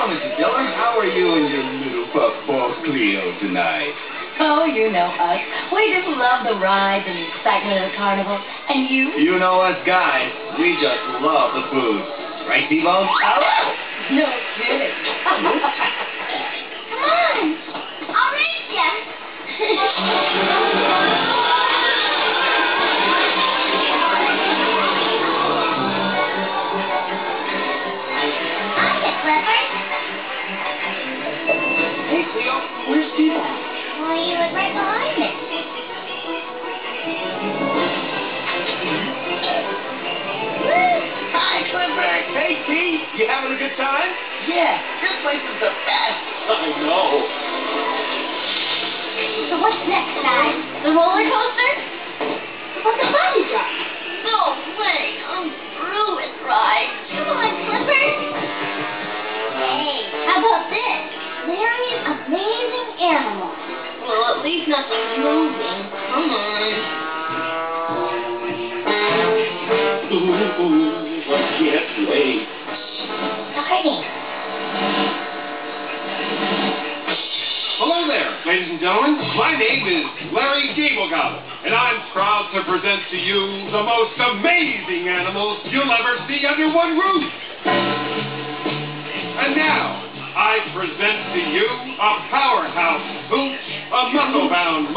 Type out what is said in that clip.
on, Mrs. Diller? How are you and your little pup boss Cleo tonight? Oh, you know us. We just love the rides and the excitement of the carnival. And you? You know us guys. We just love the food. Right, T-Bone? Oh, no, kidding. he was right behind it. Hi, Clifford. Hey, T. You having a good time? Yeah, this place is the best. I know. So what's next, guys? The roller coaster? Come on. Ooh, I can't wait. Starting. Hello there, ladies and gentlemen. My name is Larry Gablegobble, and I'm proud to present to you the most amazing animals you'll ever see under one roof. And now, I present to you a powerhouse pooch, a muscle-bound